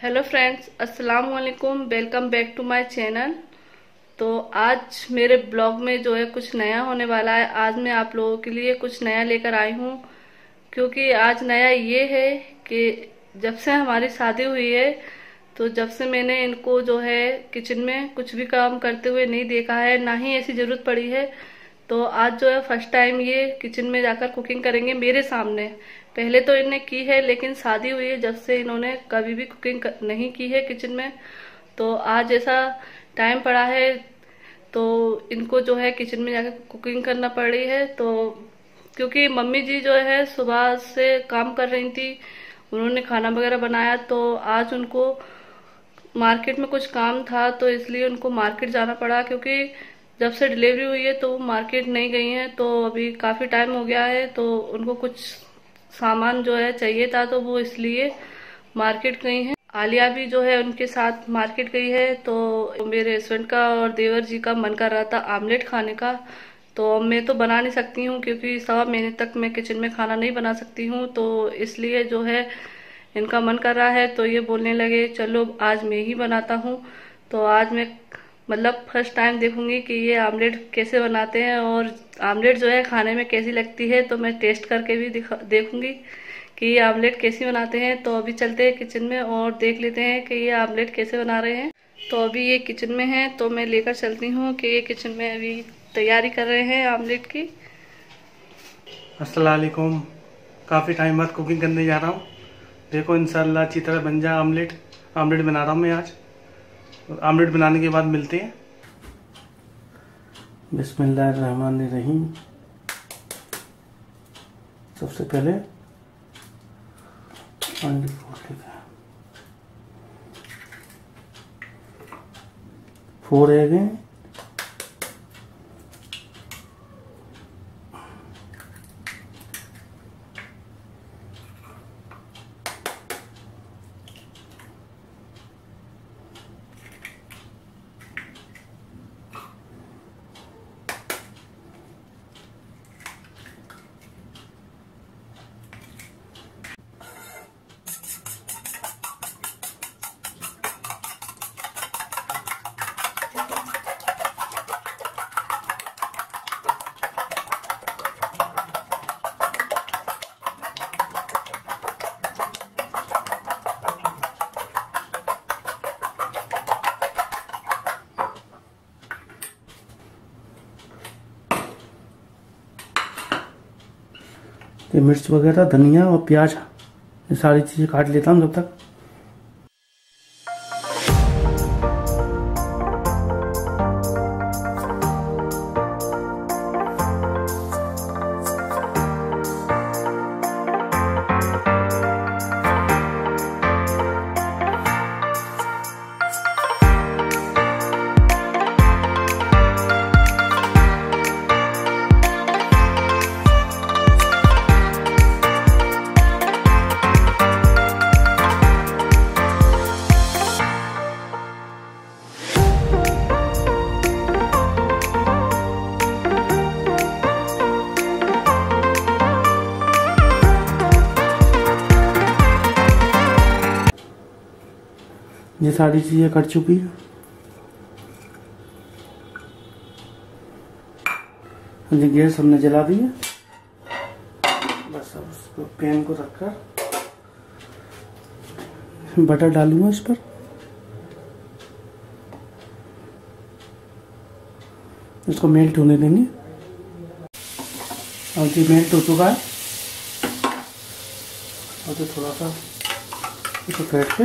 Hello friends अस्सलाम वालेकुम welcome back to my channel तो आज मेरे ब्लॉग में जो है कुछ नया होने वाला है। आज मैं आप लोगों के लिए कुछ नया लेकर आई हूँ। क्योंकि आज नया ये है कि जब से हमारी शादी हुई है तो जब से मैंने इनको जो है किचन में कुछ भी काम करते हुए नहीं देखा है, ना ही ऐसी ज़रूरत पड़ी है तो आज जो है फ़र्स्ट टाइम ये किचन में जाकर कुकिंग करेंगे मेरे सामने। पहले तो इन्हें की है, लेकिन शादी हुई है जब से इन्होंने कभी भी कुकिंग नहीं की है किचन में। तो आज ऐसा टाइम पड़ा है तो इनको जो है किचन में जाकर कुकिंग करना पड़ रही है। तो क्योंकि मम्मी जी जो है सुबह से काम कर रही थी, उन्होंने खाना वगैरह बनाया तो आज उनको मार्केट में कुछ काम था तो इसलिए उनको मार्केट जाना पड़ा, क्योंकि जब से डिलीवरी हुई है तो मार्केट नहीं गई हैं तो अभी काफ़ी टाइम हो गया है तो उनको कुछ सामान जो है चाहिए था तो वो इसलिए मार्केट गई हैं। आलिया भी जो है उनके साथ मार्केट गई है तो मेरे हस्बैंड का और देवर जी का मन कर रहा था आमलेट खाने का तो मैं तो बना नहीं सकती हूँ, क्योंकि सवा महीने तक मैं किचन में खाना नहीं बना सकती हूँ तो इसलिए जो है इनका मन कर रहा है तो ये बोलने लगे, चलो, आज मैं ही बनाता हूँ। तो आज मैं मतलब फ़र्स्ट टाइम देखूँगी कि ये आमलेट कैसे बनाते हैं और आमलेट जो है खाने में कैसी लगती है तो मैं टेस्ट करके भी देखूँगी कि ये आमलेट कैसी बनाते हैं। तो अभी चलते हैं किचन में और देख लेते हैं कि ये आमलेट कैसे बना रहे हैं। तो अभी ये किचन में है तो मैं लेकर चलती हूँ कि ये किचन में अभी तैयारी कर रहे हैं आमलेट की। असलकुम काफ़ी टाइम बाद कुकिंग करने जा रहा हूँ। देखो, इंशाल्लाह अच्छी तरह बन जाए आमलेट आमलेट बना रहा हूँ मैं आज। आमलेट बनाने के बाद मिलते हैं। रहीम सबसे पहले फोर एग हैं। मिर्च वगैरह धनिया और प्याज ये सारी चीज़ें काट लेता हूँ जब तक। ये सारी चीज़ें कट चुकी है। ये गैस हमने जला दी है। बस अब उसको पैन को रखकर बटर डालूँगा इस पर। इसको मेल्ट होने देंगे। और ये मेल्ट हो चुका है। और तो थोड़ा सा इसको फेंट के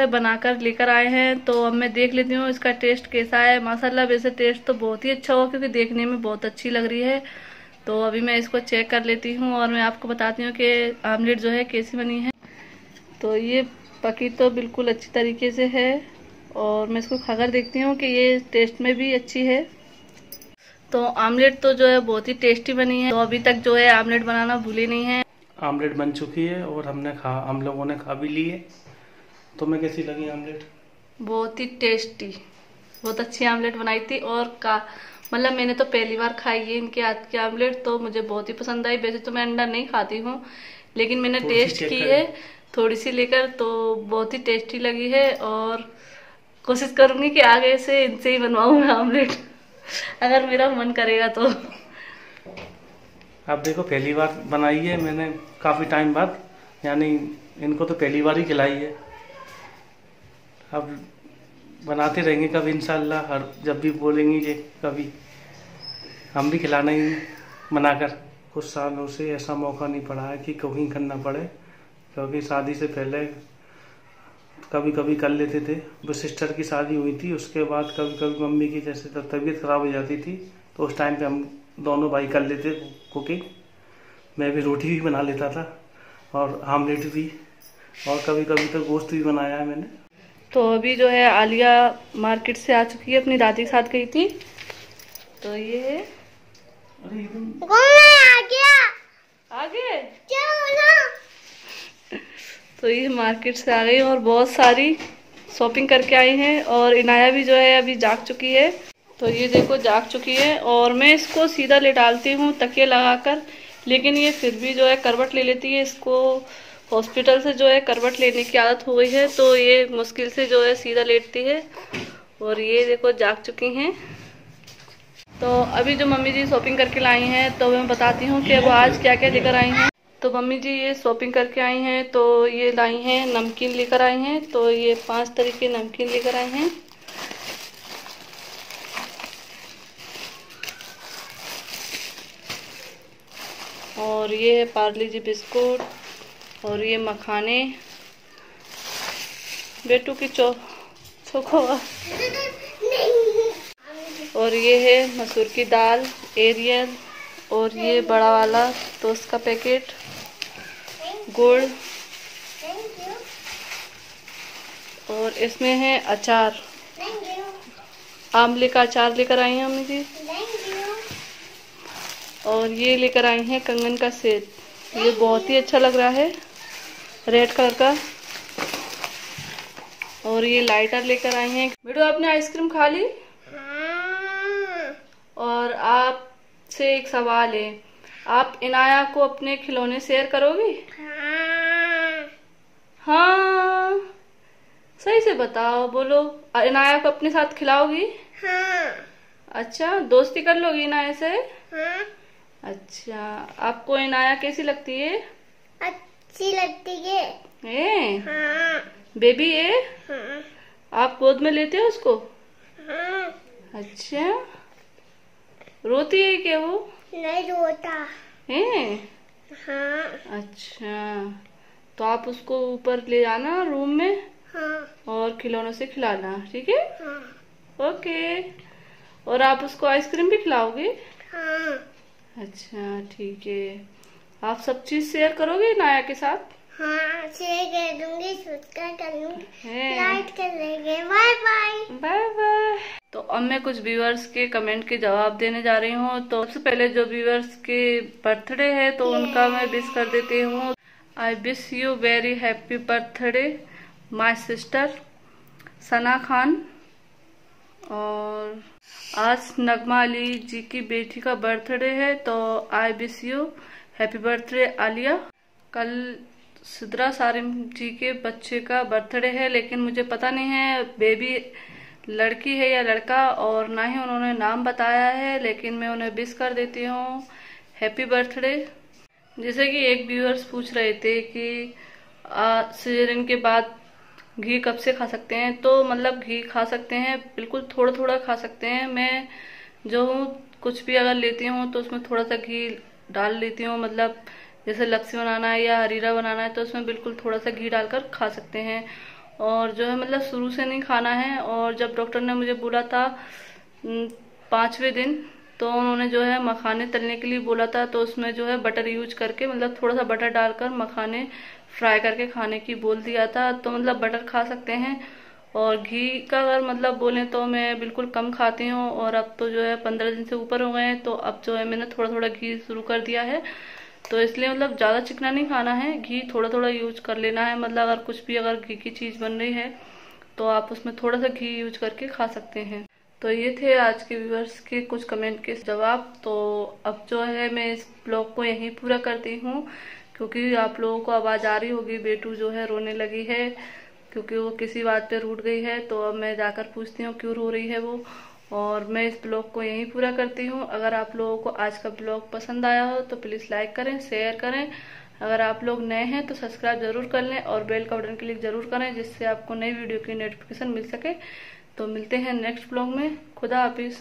है बनाकर लेकर आए हैं तो अब मैं देख लेती हूँ इसका टेस्ट कैसा है। माशाल्लाह, वैसे टेस्ट तो बहुत ही अच्छा हुआ, क्योंकि देखने में बहुत अच्छी लग रही है। तो अभी मैं इसको चेक कर लेती हूँ और मैं आपको बताती हूँ कि आमलेट जो है कैसी बनी है। तो ये पकी तो बिल्कुल अच्छी तरीके से है और मैं इसको खाकर देखती हूँ कि ये टेस्ट में भी अच्छी है। तो आमलेट तो जो है बहुत ही टेस्टी बनी है। तो अभी तक जो है आमलेट बनाना भूले नहीं है। आमलेट बन चुकी है और हमने खा, हम लोगों ने खा भी ली है। तो मैं कैसी लगी आमलेट बहुत ही टेस्टी बहुत अच्छी आमलेट बनाई थी और का मतलब मैंने तो पहली बार खाई है इनके हाथ की आमलेट तो मुझे बहुत ही पसंद आई। वैसे तो मैं अंडा नहीं खाती हूँ लेकिन मैंने टेस्ट की है थोड़ी सी लेकर तो बहुत ही टेस्टी लगी है और कोशिश करूँगी कि आगे से इनसे ही बनवाऊँ मैं आमलेट अगर मेरा मन करेगा तो। आप देखो पहली बार बनाई है मैंने काफ़ी टाइम बाद यानी इनको तो पहली बार ही खिलाई है। अब बनाते रहेंगे कभी, इंशाल्लाह हर जब भी बोलेंगे कि कभी, हम भी खिलाना ही बनाकर कुछ सालों से ऐसा मौका नहीं पड़ा है कि कुकिंग करना पड़े, क्योंकि शादी से पहले कभी कभी कर लेते थे। वो सिस्टर की शादी हुई थी, उसके बाद कभी कभी मम्मी की जैसे तबीयत खराब हो जाती थी तो उस टाइम पे हम दोनों भाई कर लेते कुकिंग मैं भी रोटी भी बना लेता था, और आमलेट भी, और कभी कभी तो गोश्त भी बनाया है मैंने। तो अभी जो है आलिया मार्केट से आ चुकी है अपनी दादी के साथ गई थी। तो ये है। आगे? तो ये मार्केट से आ गई और बहुत सारी शॉपिंग करके आई हैं और इनाया भी जो है अभी जाग चुकी है। तो ये देखो जाग चुकी है और मैं इसको सीधा ले डालती हूँ तकिए लगाकर लेकिन ये फिर भी जो है करवट ले लेती है इसको हॉस्पिटल से जो है करवट लेने की आदत हो गई है तो ये मुश्किल से जो है सीधा लेटती है और ये देखो जाग चुकी हैं। तो अभी जो मम्मी जी शॉपिंग करके लाई हैं तो मैं बताती हूँ कि वो आज क्या क्या लेकर आई हैं। तो मम्मी जी ये शॉपिंग करके आई हैं तो ये लाई हैं नमकीन लेकर आई हैं तो ये पाँच तरीके नमकीन लेकर आई हैं। और ये है पार्ले जी बिस्कुट और ये मखाने। बेटू की चो चोखोवा और ये है मसूर की दाल, एरियल, और ये बड़ा वाला टोस्ट का पैकेट। गुड़। और इसमें है अचार। आमले का अचार लेकर आई हैं मम्मी जी? और ये लेकर आई हैं कंगन का सेट। ये बहुत ही अच्छा लग रहा है। रेड कलर का। और ये लाइटर लेकर आई हैं। बेटू आपने आइसक्रीम खा ली? और आपसे एक सवाल है। आप इनाया को अपने खिलौने शेयर करोगी? हाँ। सही से बताओ बोलो। इनाया को अपने साथ खिलाओगी? हाँ। अच्छा दोस्ती कर लोगी इनाया से? हाँ। अच्छा आपको इनाया कैसी लगती है? अच्छी लगती है ए? हाँ। बेबी है हाँ। आप गोद में लेते हो उसको हाँ। अच्छा रोती है क्या वो नहीं रोता है हाँ। अच्छा तो आप उसको ऊपर ले जाना रूम में हाँ। और खिलौनों से खिलाना ठीक है हाँ। ओके और आप उसको आइसक्रीम भी खिलाओगे हाँ। अच्छा ठीक है आप सब चीज़ शेयर करोगे नाया के साथ? हाँ शेयर कर दूँगी सब्सक्राइब कर दूँगी। लाइक कर लेंगे। बाय बाय बाय बाय तो अब मैं कुछ व्यूअर्स के कमेंट के जवाब देने जा रही हूँ। तो सबसे पहले जो व्यूअर्स के बर्थडे है तो उनका मैं विश कर देती हूँ। I wish you very happy birthday my sister Sana Khan. और आज नगमा अली जी की बेटी का बर्थडे है तो I wish you happy birthday Alia कल सिद्रा सारिम जी के बच्चे का बर्थडे है, लेकिन मुझे पता नहीं है बेबी लड़की है या लड़का, और ना ही उन्होंने नाम बताया है, लेकिन मैं उन्हें विश कर देती हूँ। हैप्पी बर्थडे जैसे कि एक व्यूअर्स पूछ रहे थे कि सीजरिन के बाद घी कब से खा सकते हैं? तो मतलब घी खा सकते हैं, बिल्कुल थोड़ा थोड़ा खा सकते हैं। मैं जो हूँ, कुछ भी अगर लेती हूँ तो उसमें थोड़ा सा घी डाल लेती हूँ मतलब जैसे लस्सी बनाना है या हरीरा बनाना है तो उसमें बिल्कुल थोड़ा सा घी डालकर खा सकते हैं। और जो है मतलब शुरू से नहीं खाना है, और जब डॉक्टर ने मुझे बोला था पाँचवें दिन तो उन्होंने जो है मखाने तलने के लिए बोला था तो उसमें जो है बटर यूज़ करके मतलब थोड़ा सा बटर डालकर मखाने फ्राई करके खाने की बोल दिया था। तो मतलब बटर खा सकते हैं और घी का अगर मतलब बोलें तो मैं बिल्कुल कम खाती हूँ और अब तो जो है पंद्रह दिन से ऊपर हो गए हैं तो अब जो है मैंने थोड़ा थोड़ा घी शुरू कर दिया है। तो इसलिए मतलब ज़्यादा चिकना नहीं खाना है, घी थोड़ा थोड़ा यूज़ कर लेना है मतलब अगर कुछ भी अगर घी की चीज़ बन रही है तो आप उसमें थोड़ा सा घी यूज़ करके खा सकते हैं। तो ये थे आज के व्यूवर्स के कुछ कमेंट के जवाब। तो अब जो है मैं इस ब्लॉग को यहीं पूरा करती हूँ, क्योंकि आप लोगों को आवाज़ आ रही होगी, बेटू जो है रोने लगी है। क्योंकि वो किसी बात पे रूट गई है तो अब मैं जाकर पूछती हूँ क्यों रो रही है वो। और मैं इस ब्लॉग को यहीं पूरा करती हूँ। अगर आप लोगों को आज का ब्लॉग पसंद आया हो तो प्लीज़ लाइक करें, शेयर करें। अगर आप लोग नए हैं तो सब्सक्राइब ज़रूर कर लें और बेल का बटन क्लिक ज़रूर करें, जिससे आपको नई वीडियो की नोटिफिकेशन मिल सके। तो मिलते हैं नेक्स्ट ब्लॉग में। खुदा हाफिज़।